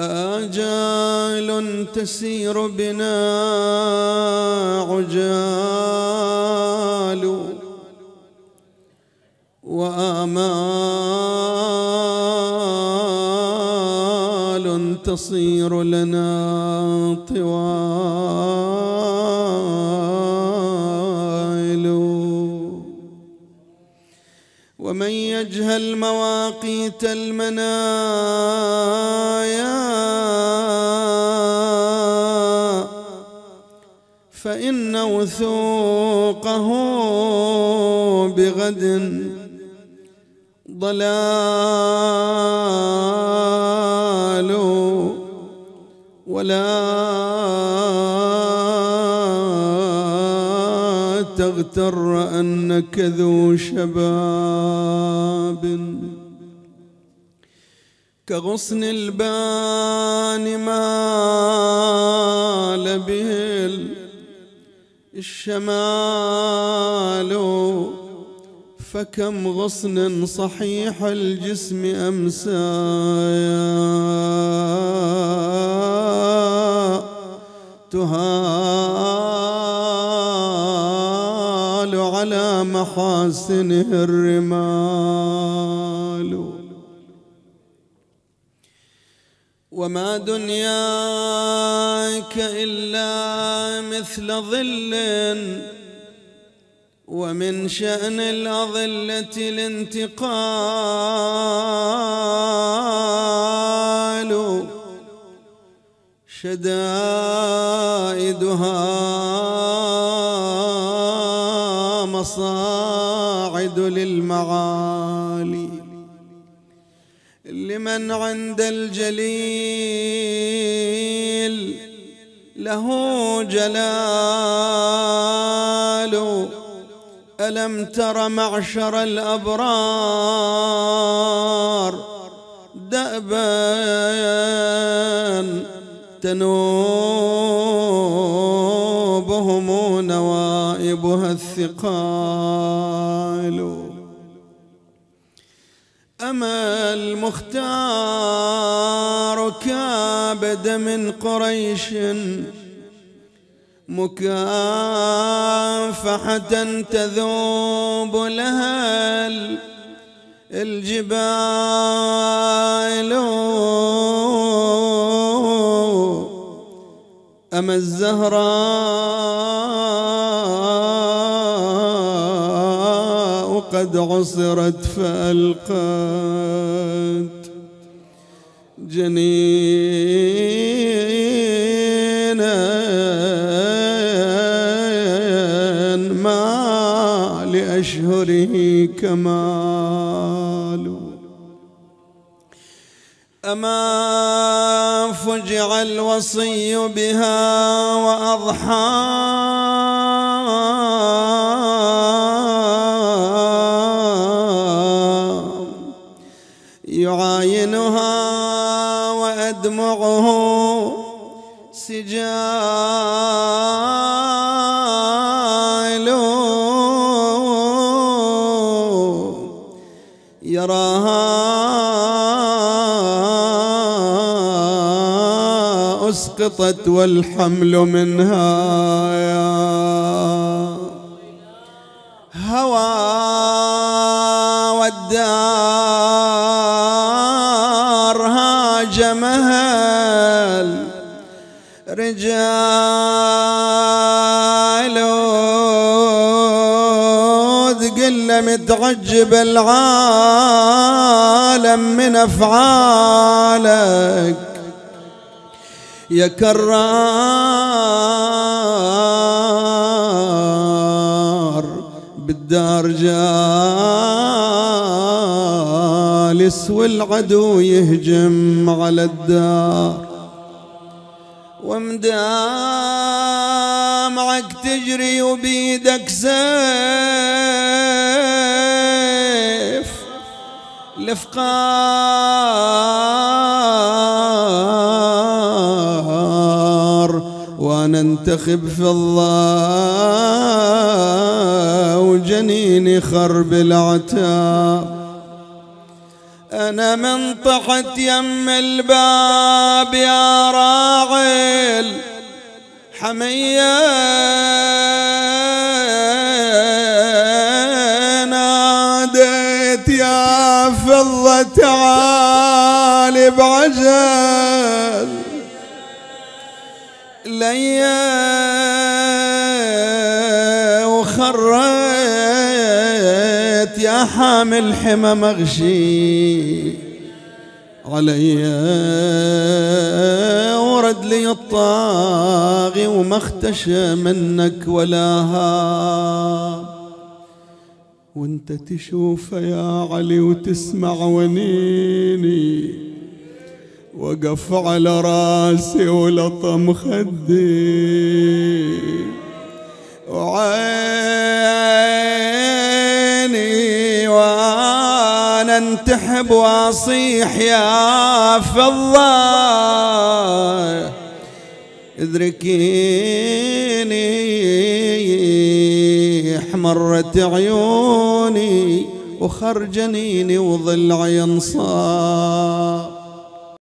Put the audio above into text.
آجال تسير بنا عجال وآمال تصير لنا طوال ومن يجهل مواقيت المنايا فإن وثوقه بغد ضلال ولا تغتر أنك ذو شباب. كغصن البان مال به الشمال فكم غصن صحيح الجسم أمسايا. تهال على محاسنه الرمال. وما دنياك إلا مثل ظل ومن شأن الأظلة الانتقال. شدائدها مصاعد للمعالي لمن عند الجليل له جلال. ألم تر معشر الأبرار دأبا تنوبهم نوائبها الثقال. أما المختار كابد من قريش مكافحة تذوب لها الجبال. أما الزهراء قد عصرت فألقت جنينا ما لأشهره كمال أما فجع الوصي بها وأضحى يعاينها وأدمعه سجال يراها أسقطت والحمل منها هوى والدار هاجمها رجال تقل متعجب العالم من أفعالك. يا كرار بالدار جالس والعدو يهجم على الدار ومدامعك تجري وبيدك سيف الافقار وأنا انتخب في الله وجنيني خرب العتاب أنا من طحت يم الباب يا راعي حمية ناديت يا فضة تعالي ليا وخريت يا حامل حمى مغشي علي ورد لي الطاغي وما اختشى منك ولا هاب. وانت تشوف يا علي وتسمع ونيني. وقف على راسي ولطم خدي. وعيني وأنا انتحب واصيح يا فضة ادركيني احمرت عيوني وخر جنيني وضلعي انصار